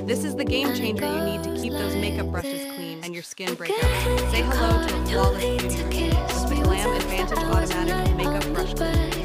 This is the game changer. You need to keep those makeup brushes clean and your skin breakouts. Say hello to flawless